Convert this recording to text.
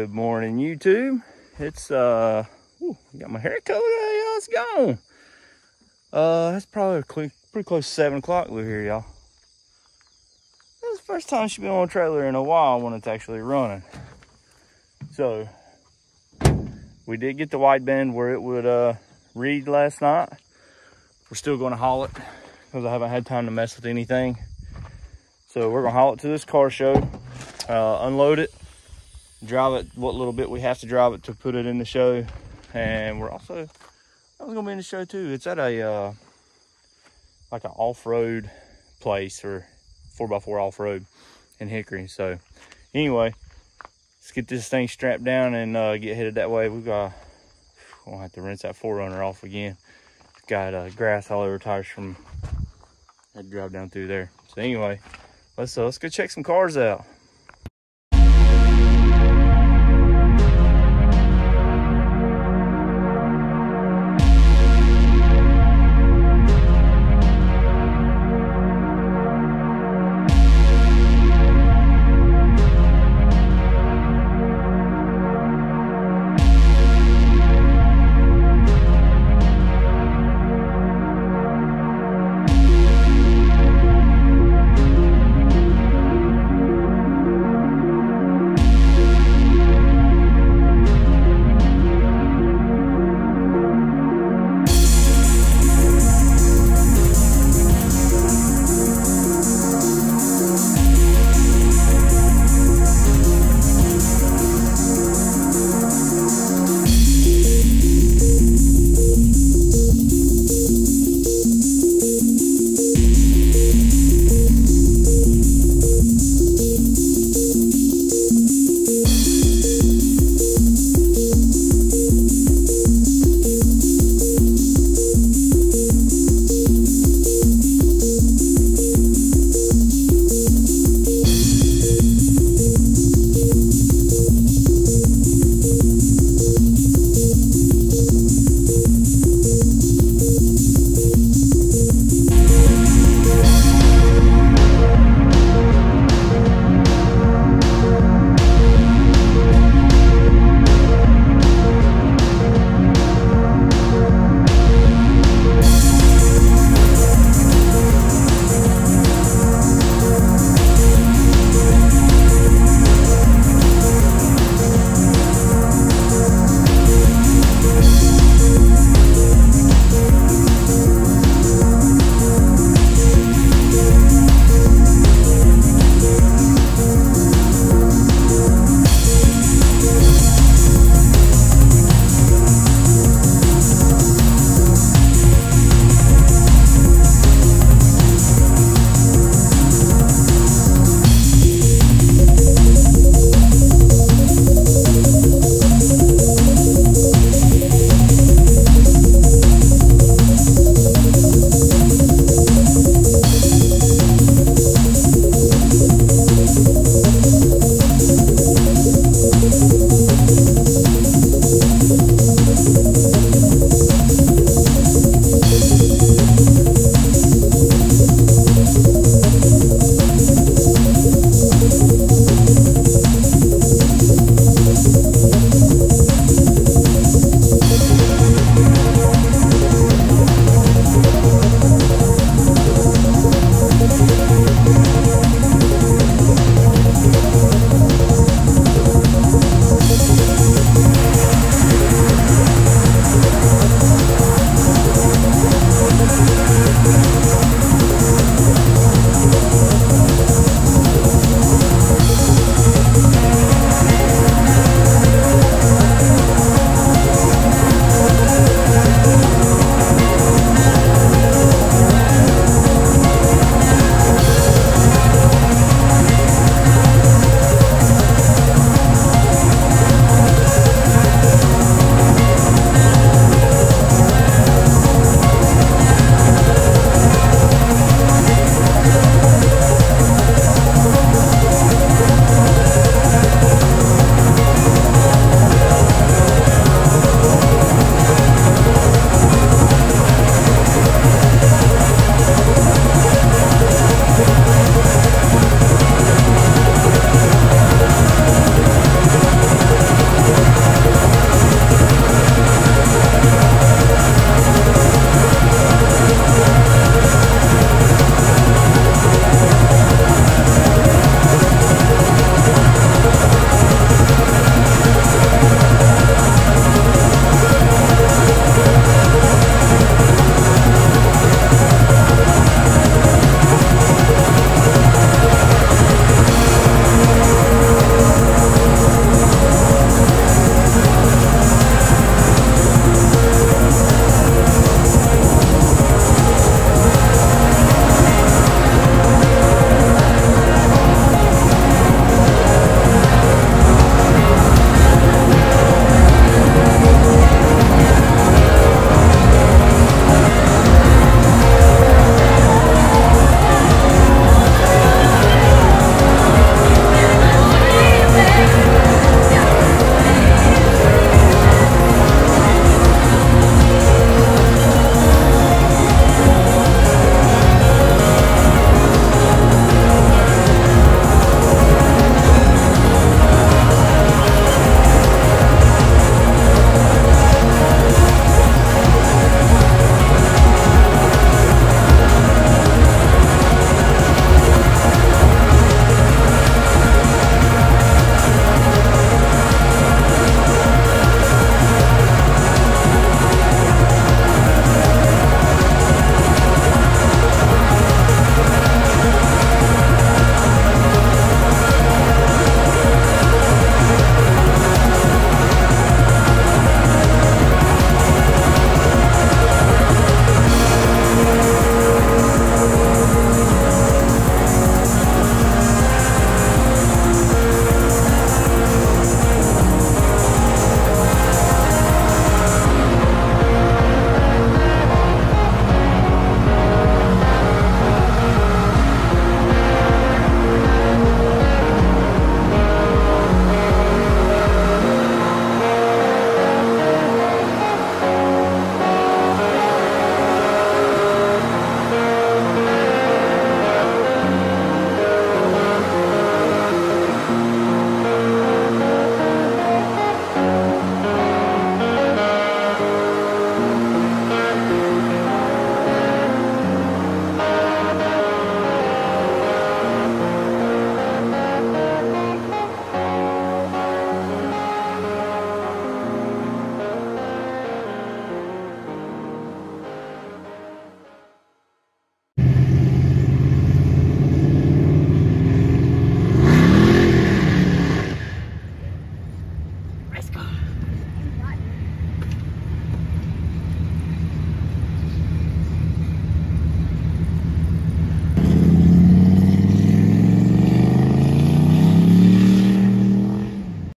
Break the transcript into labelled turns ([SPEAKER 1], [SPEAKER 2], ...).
[SPEAKER 1] Good morning, YouTube. It's uh, ooh, got my hair color. Y'all, it's gone. Uh, it's probably pretty close to seven o'clock we're here, y'all. This is the first time she's been on a trailer in a while when it's actually running. So we did get the wideband where it would uh read last night. We're still going to haul it because I haven't had time to mess with anything. So we're gonna haul it to this car show, uh, unload it, drive it what little bit we have to drive it to put it in the show. And we're also, I was gonna be in the show too. It's at a, uh, like an off-road place or 4x4 off-road in Hickory. So anyway, let's get this thing strapped down and uh, get headed that way. We've got, we'll have to rinse that 4Runner off again. Got uh, grass all over tires from, I drive down through there. So anyway, let's, uh, let's go check some cars out.